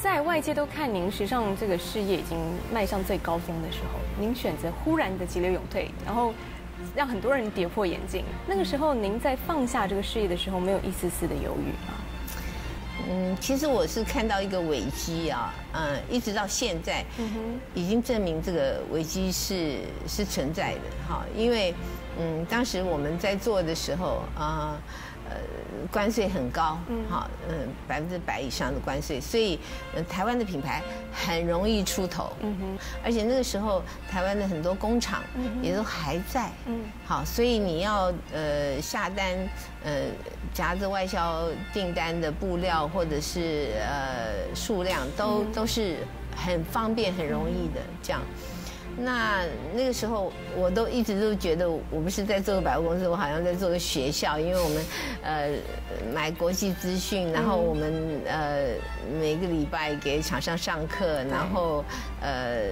在外界都看您时尚这个事业已经迈向最高峰的时候，您选择忽然的急流勇退，然后让很多人跌破眼镜。那个时候，您在放下这个事业的时候，没有一丝丝的犹豫吗？嗯，其实我是看到一个危机啊，嗯，一直到现在，已经证明这个危机是是存在的哈，因为嗯，当时我们在做的时候啊。关税很高，好，嗯，百分之百以上的关税，所以台湾的品牌很容易出头，嗯哼，而且那个时候台湾的很多工厂也都还在，嗯，好，所以你要呃下单，呃夹着外销订单的布料或者是呃数量都都是很方便很容易的这样。那那个时候，我都一直都觉得，我不是在做个百货公司，我好像在做个学校，因为我们呃买国际资讯，然后我们呃每个礼拜给厂商上课，然后呃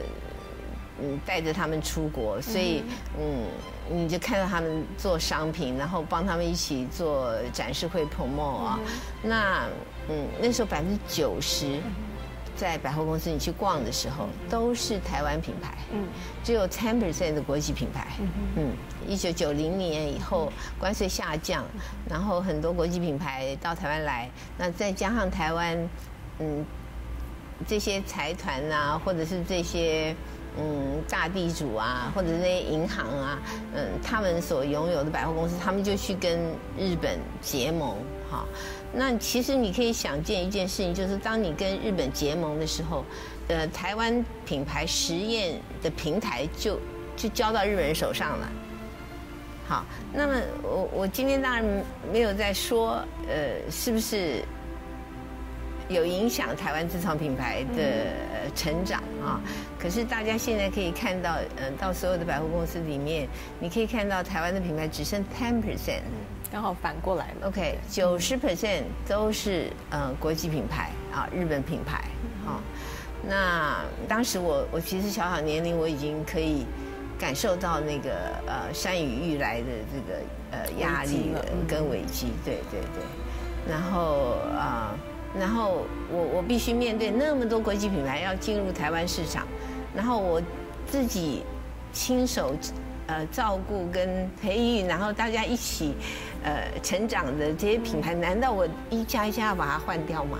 嗯带着他们出国，所以嗯你就看到他们做商品，然后帮他们一起做展示会 promo 啊，那嗯那时候百分之九十。在百货公司，你去逛的时候，都是台湾品牌，嗯，只有 ten percent 的国际品牌，嗯，一九九零年以后关税下降，然后很多国际品牌到台湾来，那再加上台湾，嗯，这些财团啊，或者是这些嗯大地主啊，或者那些银行啊，嗯，他们所拥有的百货公司，他们就去跟日本结盟，哈。那其实你可以想见一件事情，就是当你跟日本结盟的时候，呃，台湾品牌实验的平台就就交到日本人手上了。好，那么我我今天当然没有在说，呃，是不是有影响台湾自创品牌的成长啊？可是大家现在可以看到，嗯，到所有的百货公司里面，你可以看到台湾的品牌只剩 ten percent。刚好反过来了。OK，九十 percent 都是呃国际品牌啊，日本品牌。好，那当时我我其实小小年龄我已经可以感受到那个呃山雨欲来的这个呃压力跟危机。对对对。然后啊，然后我我必须面对那么多国际品牌要进入台湾市场，然后我自己亲手呃照顾跟培育，然后大家一起。呃，成长的这些品牌，难道我一家一家要把它换掉吗？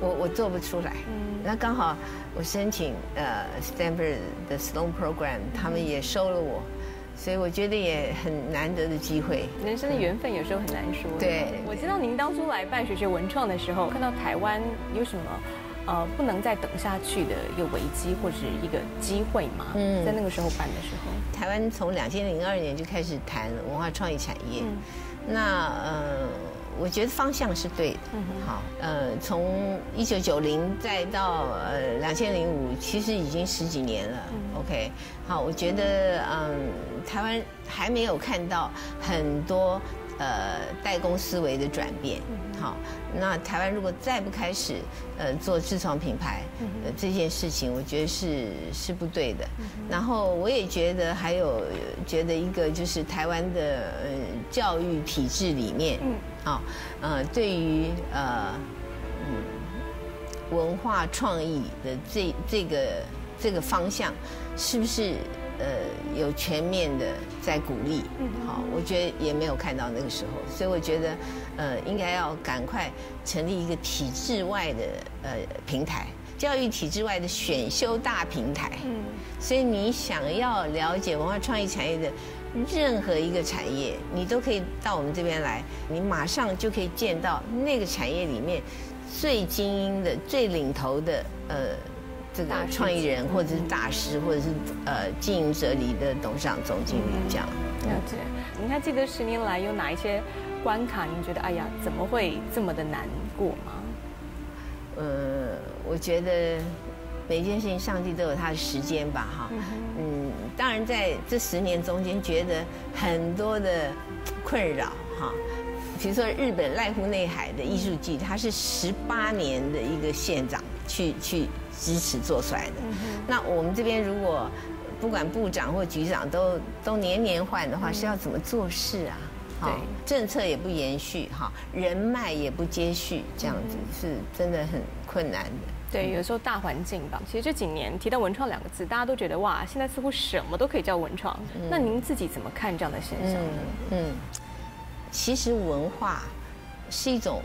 我我做不出来。嗯，那刚好我申请呃 Stanford 的 Sloan Program，他们也收了我，所以我觉得也很难得的机会。人生的缘分有时候很难说。对，我知道您当初来办学学文创的时候，看到台湾有什么呃不能再等下去的一个危机或者是一个机会吗？嗯，在那个时候办的时候。台湾从两千零二年就开始谈文化创意产业，那呃，我觉得方向是对的。好，呃，从一九九零再到呃两千零五，其实已经十几年了。OK，好，我觉得嗯，台湾还没有看到很多。呃，代工思维的转变，好，那台湾如果再不开始呃做自创品牌，呃这件事情，我觉得是是不对的。然后我也觉得还有觉得一个就是台湾的呃教育体制里面，嗯啊呃对于呃嗯文化创意的这这个这个方向，是不是？呃，有全面的在鼓励，好，我觉得也没有看到那个时候，所以我觉得，呃，应该要赶快成立一个体制外的呃平台，教育体制外的选修大平台。嗯，所以你想要了解文化创意产业的任何一个产业，你都可以到我们这边来，你马上就可以见到那个产业里面最精英的、最领头的呃。这个创意人，或者是大师，或者是呃经营者里的董事长、总经理这样。了解。你还记得十年来有哪一些关卡？你觉得哎呀，怎么会这么的难过吗？呃，我觉得每件事情上帝都有他的时间吧，哈。嗯，当然在这十年中间，觉得很多的困扰，哈。比如说日本濑户内海的艺术季，他是十八年的一个县长去去。支持做出来的，那我们这边如果不管部长或局长都都年年换的话，是要怎么做事啊？对，政策也不延续，哈，人脉也不接续，这样子是真的很困难的。对，有时候大环境吧。其实这几年提到文创两个字，大家都觉得哇，现在似乎什么都可以叫文创。那您自己怎么看这样的现象呢？嗯，其实文化是一种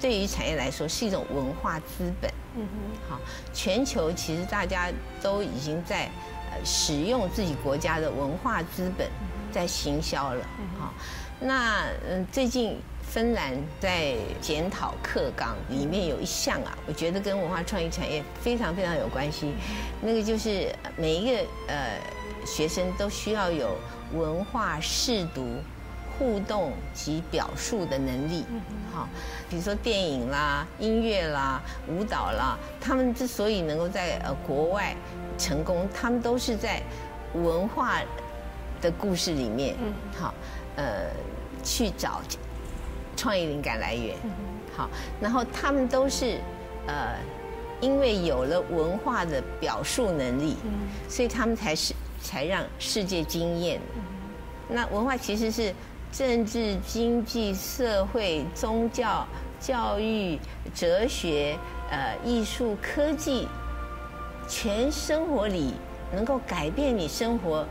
对于产业来说是一种文化资本。嗯哼，好，全球其实大家都已经在呃使用自己国家的文化资本在行销了。好，那嗯最近。芬兰在检讨课纲里面有一项啊，我觉得跟文化创意产业非常非常有关系。那个就是每一个呃学生都需要有文化试读、互动及表述的能力。好，比如说电影啦、音乐啦、舞蹈啦，他们之所以能够在呃国外成功，他们都是在文化的故事里面，好呃去找。创意灵感来源，好，然后他们都是，呃，因为有了文化的表述能力，所以他们才是才让世界惊艳。那文化其实是政治、经济、社会、宗教、教育、哲学、呃，艺术、科技，全生活里能够改变你生活，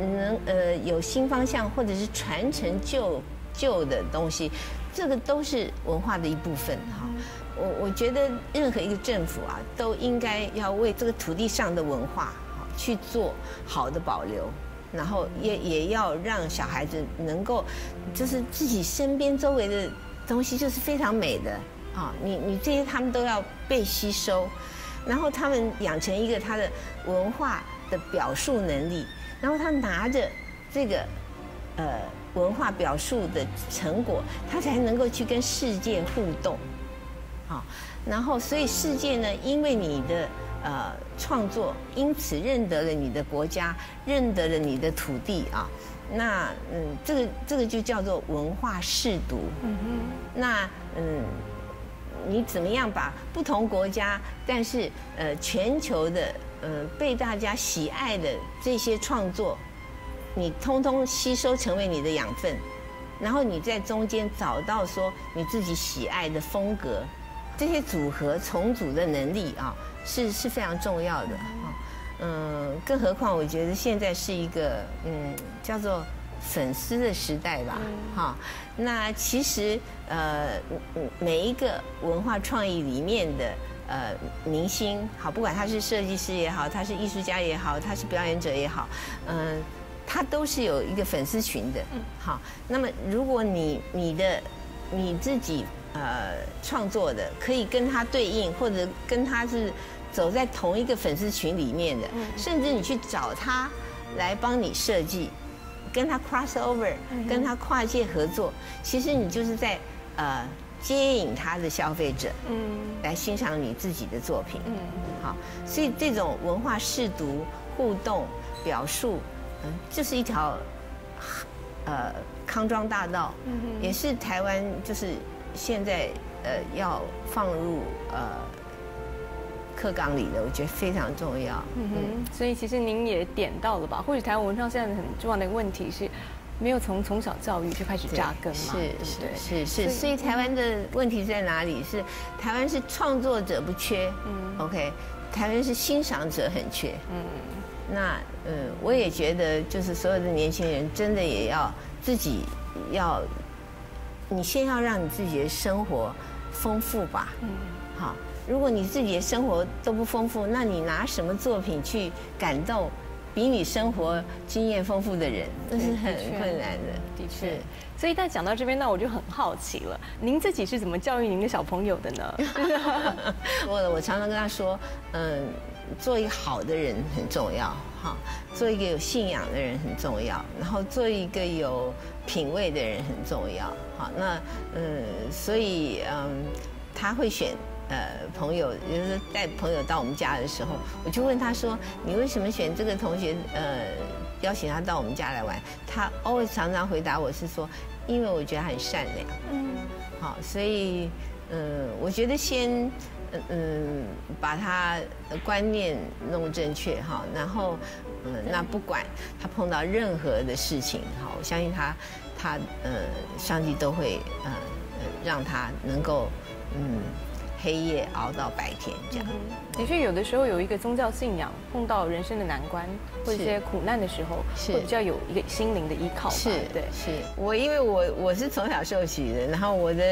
能呃有新方向，或者是传承旧旧的东西。这个都是文化的一部分哈，我我觉得任何一个政府啊，都应该要为这个土地上的文化去做好的保留，然后也也要让小孩子能够，就是自己身边周围的东西就是非常美的啊，你你这些他们都要被吸收，然后他们养成一个他的文化的表述能力，然后他拿着这个呃。文化表述的成果，他才能够去跟世界互动，好，然后所以世界呢，因为你的呃创作，因此认得了你的国家，认得了你的土地啊，那嗯，这个这个就叫做文化试读。嗯哼。那嗯，你怎么样把不同国家，但是呃全球的呃被大家喜爱的这些创作。你通通吸收成为你的养分，然后你在中间找到说你自己喜爱的风格，这些组合重组的能力啊，是是非常重要的啊。嗯，更何况我觉得现在是一个嗯叫做粉丝的时代吧，哈。那其实呃每一个文化创意里面的呃明星，好，不管他是设计师也好，他是艺术家也好，他是表演者也好，嗯。他都是有一个粉丝群的，好。那么，如果你你的你自己呃创作的可以跟他对应，或者跟他是走在同一个粉丝群里面的，甚至你去找他来帮你设计，跟他 cross over，跟他跨界合作，其实你就是在呃接引他的消费者，嗯，来欣赏你自己的作品，嗯，好。所以这种文化试读、互动、表述。嗯就是一条，呃，康庄大道，嗯也是台湾就是现在呃要放入呃课纲里的，我觉得非常重要。嗯哼，所以其实您也点到了吧？或许台湾文创现在很重要的一个问题是，没有从从小教育就开始扎根嘛？是是是，所以台湾的问题在哪里？是台湾是创作者不缺，嗯，OK，台湾是欣赏者很缺，嗯。那嗯，我也觉得，就是所有的年轻人，真的也要自己要，你先要让你自己的生活丰富吧。嗯。好，如果你自己的生活都不丰富，那你拿什么作品去感动比你生活经验丰富的人？那是很困难的。的确。所以，但讲到这边，那我就很好奇了，您自己是怎么教育您的小朋友的呢？我我常常跟他说，嗯。做一个好的人很重要，哈，做一个有信仰的人很重要，然后做一个有品味的人很重要，哈，那嗯，所以嗯，他会选呃朋友，就是带朋友到我们家的时候，我就问他说，你为什么选这个同学？呃，邀请他到我们家来玩，他 always 常常回答我是说，因为我觉得他很善良，嗯，好，所以嗯，我觉得先。嗯，把他的观念弄正确哈，然后嗯，那不管他碰到任何的事情哈，我相信他他呃，上帝都会呃呃让他能够嗯。黑夜熬到白天，这样。的确，有的时候有一个宗教信仰，碰到人生的难关或一些苦难的时候，会比较有一个心灵的依靠。是，对，是我，因为我我是从小受洗的，然后我的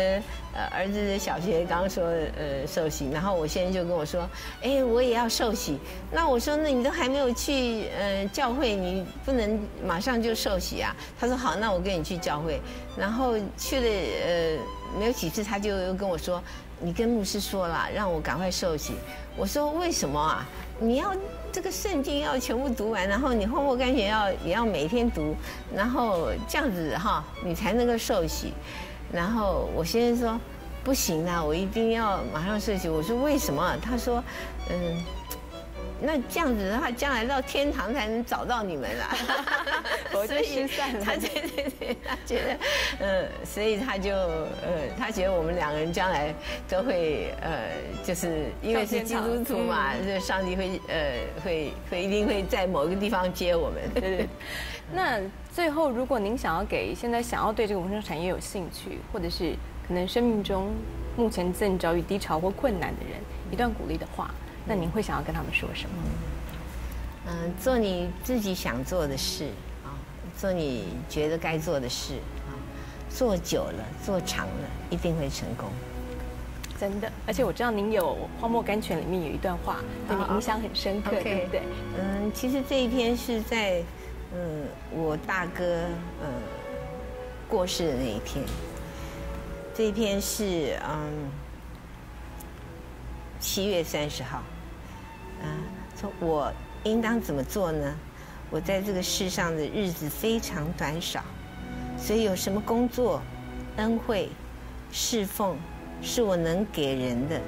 呃儿子的小学刚说呃受洗，然后我现在就跟我说，哎，我也要受洗。那我说，那你都还没有去呃教会，你不能马上就受洗啊？他说好，那我跟你去教会。然后去了呃没有几次，他就又跟我说。你跟牧师说了，让我赶快受洗。我说为什么啊？你要这个圣经要全部读完，然后你后末甘泉要也要每天读，然后这样子哈，你才能够受洗。然后我先生说不行啊，我一定要马上受洗。我说为什么？他说嗯。那这样子的话，将来到天堂才能找到你们啦。所以他对对对，他觉得，嗯，所以他就，呃，他觉得我们两个人将来都会，呃，就是因为是基督徒嘛，这上帝会，呃，会会一定会在某个地方接我们。对 对。那最后，如果您想要给现在想要对这个文生产业有兴趣，或者是可能生命中目前正遭遇低潮或困难的人，一段鼓励的话。那您会想要跟他们说什么？嗯，做你自己想做的事啊，做你觉得该做的事啊，做久了，做长了，一定会成功。真的，而且我知道您有《荒漠甘泉》里面有一段话，对你影响很深刻，对不对？嗯，其实这一篇是在嗯我大哥呃过世的那一天，这一篇是嗯七月三十号。啊，说我应当怎么做呢？我在这个世上的日子非常短少，所以有什么工作、恩惠、侍奉是我能给人的，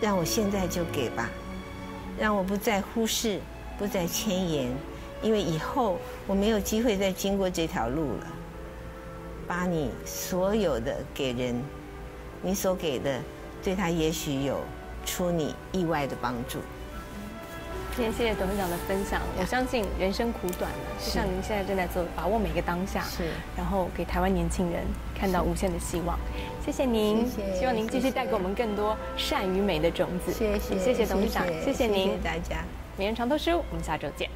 让我现在就给吧，让我不再忽视，不再牵延，因为以后我没有机会再经过这条路了。把你所有的给人，你所给的，对他也许有出你意外的帮助。今天谢谢董事长的分享，我相信人生苦短了，就像您现在正在做，把握每个当下，是，然后给台湾年轻人看到无限的希望。谢谢您，希望您继续带给我们更多善与美的种子。谢谢，谢谢董事长，谢谢您，谢谢大家。名人长头书，我们下周见。